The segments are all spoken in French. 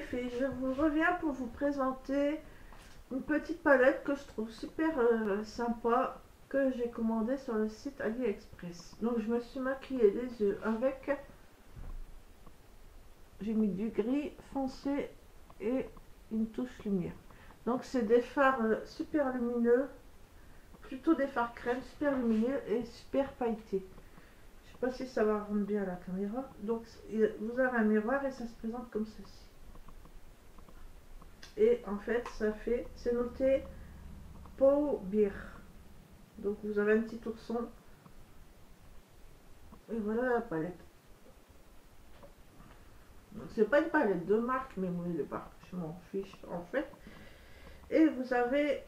je vous reviens pour vous présenter une petite palette que je trouve super euh, sympa que j'ai commandée sur le site AliExpress. Donc je me suis maquillée les yeux avec j'ai mis du gris foncé et une touche lumière. Donc c'est des fards euh, super lumineux, plutôt des fards crème super lumineux et super pailletés. Je sais pas si ça va rendre bien à la caméra. Donc vous avez un miroir et ça se présente comme ceci. Et en fait ça fait, c'est noté Pau Beer. Donc vous avez un petit ourson. Et voilà la palette. C'est pas une palette de marque, mais moi, je m'en fiche en fait. Et vous avez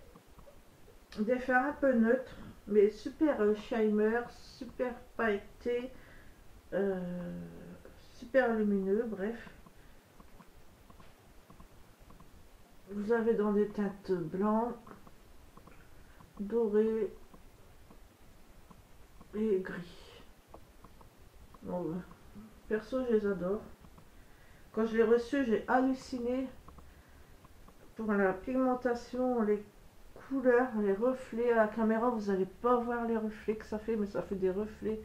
des fards un peu neutres, mais super euh, shimer, super pailleté, euh, super lumineux, bref. Vous avez dans des teintes blancs, dorés et gris. Bon, perso, je les adore. Quand je l'ai reçu, j'ai halluciné pour la pigmentation, les couleurs, les reflets. À la caméra, vous n'allez pas voir les reflets que ça fait, mais ça fait des reflets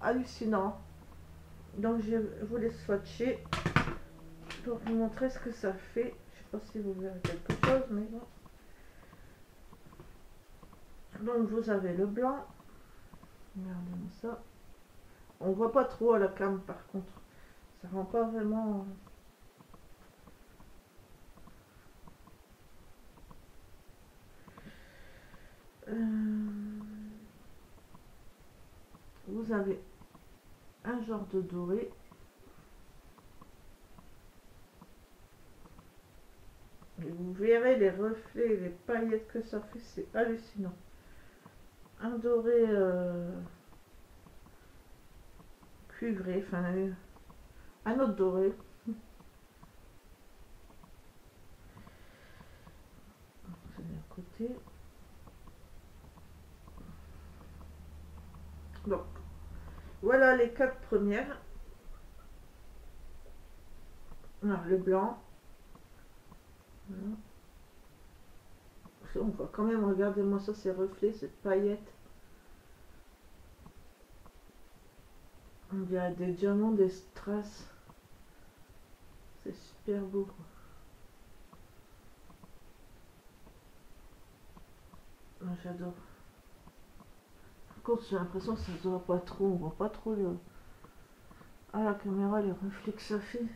hallucinants. Donc je voulais swatcher pour vous montrer ce que ça fait. Pas si vous verrez quelque chose, mais bon. Donc vous avez le blanc. Regardez-moi ça. On voit pas trop à la cam par contre ça rend pas vraiment euh, vous avez un genre de doré vous verrez les reflets les paillettes que ça fait c'est hallucinant un doré euh, cuivré enfin un autre doré. C'est côté. Donc, voilà les quatre premières. Le blanc. On voit quand même, regardez-moi ça, ces reflets, cette paillette. On dirait des diamants, des strass. C'est super beau. J'adore. Par contre, j'ai l'impression que ça se voit pas trop. On voit pas trop le... Ah, la caméra, les reflets que ça fait.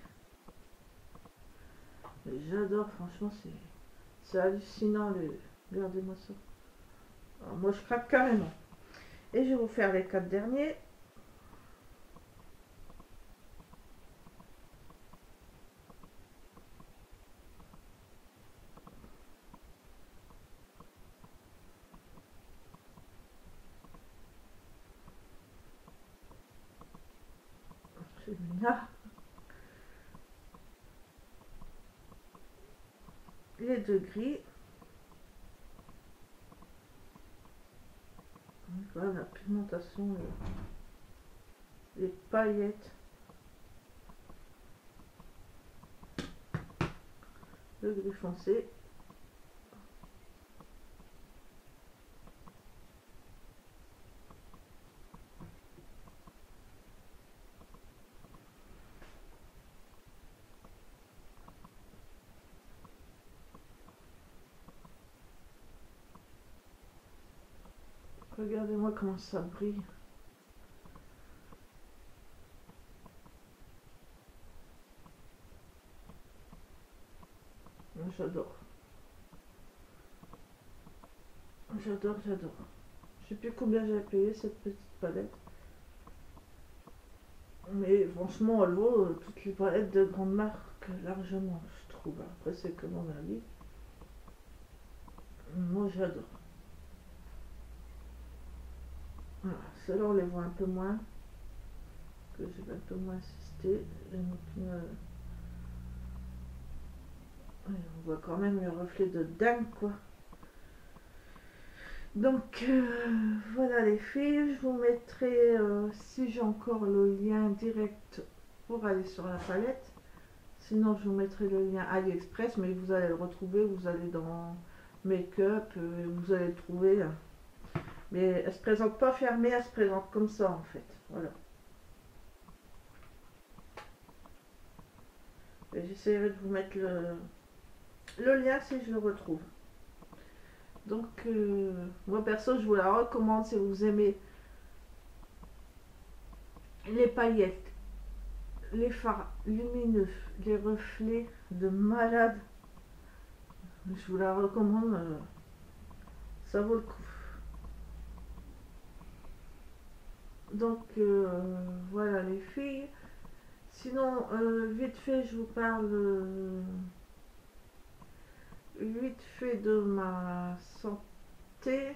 J'adore, franchement, c'est hallucinant. Les... Regardez-moi ça. moi, je craque carrément. Et je vais vous faire les quatre derniers. Les deux gris. Voilà la pigmentation, les paillettes. Le gris foncé. Regardez-moi comment ça brille. J'adore. J'adore, j'adore. Je sais plus combien j'ai payé cette petite palette. Mais franchement, elle vaut toutes les palettes de grande marque largement, je trouve. Après, c'est que mon avis. Moi, j'adore. Voilà, ceux-là on les voit un peu moins, que je vais un peu moins insister. Euh, on voit quand même le reflet de dingue quoi. Donc euh, voilà les filles, je vous mettrai, euh, si j'ai encore le lien direct pour aller sur la palette, Sinon, je vous mettrai le lien AliExpress, mais vous allez le retrouver. Vous allez dans Make-up, euh, vous allez le trouver. Mais elle se présente pas fermée, elle se présente comme ça en fait. Voilà. J'essaierai de vous mettre le, le lien si je le retrouve. Donc, euh, moi perso, je vous la recommande si vous aimez les paillettes, les fards lumineux, les reflets de malade. Je vous la recommande. Euh, ça vaut le coup. Donc, euh, voilà les filles. Sinon, vite fait, je vous parle vite fait de ma santé.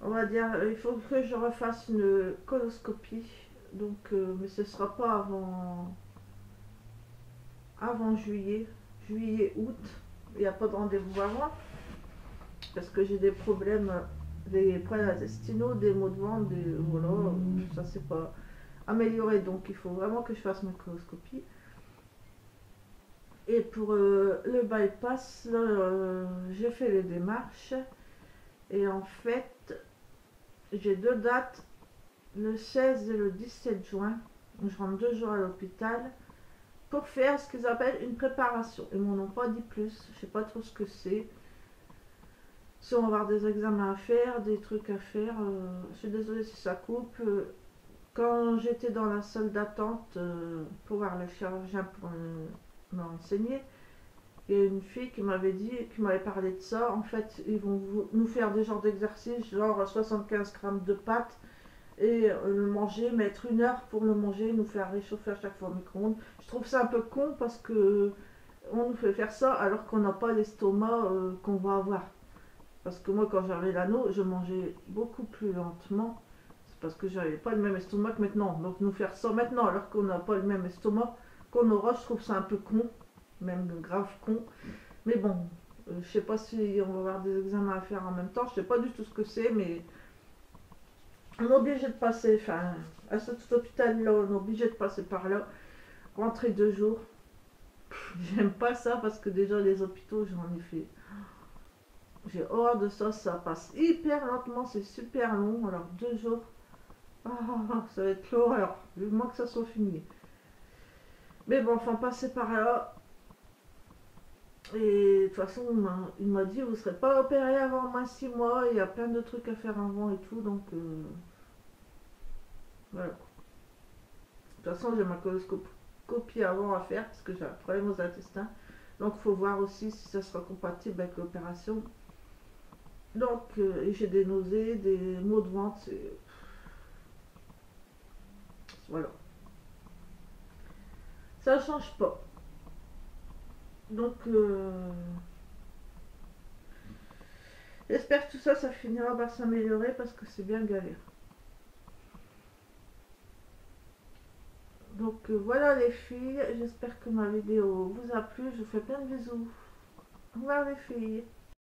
On va dire, il faut que je refasse une coloscopie. Donc, euh, mais ce sera pas avant avant juillet, juillet, août. Il n'y a pas de rendez-vous avant. Parce que j'ai des problèmes, des problèmes intestinaux, des maux de ventre, des, voilà, ça c'est pas amélioré. Donc il faut vraiment que je fasse ma coloscopie. Et pour euh, le bypass, euh, j'ai fait les démarches. Et en fait, j'ai deux dates, le 16 et le 17 juin. Je rentre deux jours à l'hôpital pour faire ce qu'ils appellent une préparation. Ils m'en ont pas dit plus. Je sais pas trop ce que c'est. Si on va avoir des examens à faire, des trucs à faire. Euh, je suis désolée si ça coupe. Quand j'étais dans la salle d'attente pour voir le chirurgien pour m'a enseigné. Il y a une fille qui m'avait dit, qui m'avait parlé de ça. En fait, ils vont nous faire des genres d'exercices, genre 75 grammes de pâtes et euh, le manger, mettre une heure pour le manger, nous faire réchauffer à chaque fois au micro-ondes. Je trouve ça un peu con parce que on nous fait faire ça alors qu'on n'a pas l'estomac euh, qu'on va avoir. Parce que moi, quand j'avais l'anneau, je mangeais beaucoup plus lentement. C'est parce que j'avais pas le même estomac que maintenant. Donc nous faire ça maintenant alors qu'on n'a pas le même estomac, qu'on aura, je trouve ça un peu con, même grave con. Mais bon, euh, je sais pas si on va avoir des examens à faire en même temps, je sais pas du tout ce que c'est, mais on est obligé de passer, enfin, à cet hôpital-là, on est obligé de passer par là, rentrer deux jours. J'aime pas ça parce que déjà les hôpitaux, j'en ai fait. J'ai horreur de ça, ça passe hyper lentement, c'est super long, alors deux jours. Ah, ça va être l'horreur, moins que ça soit fini. Mais bon, enfin, passer par là. Et de toute façon, il m'a dit, vous ne serez pas opéré avant moins 6 mois, il y a plein de trucs à faire avant et tout, donc euh, voilà. De toute façon, j'ai ma coloscopie avant à faire parce que j'ai un problème aux intestins. Donc, il faut voir aussi si ça sera compatible avec l'opération. Donc, euh, j'ai des nausées, des maux de ventre, Voilà ça change pas. Donc, euh, j'espère que tout ça, ça finira par s'améliorer parce que c'est bien galère. Donc euh, voilà les filles, j'espère que ma vidéo vous a plu. Je vous fais plein de bisous. Au revoir les filles.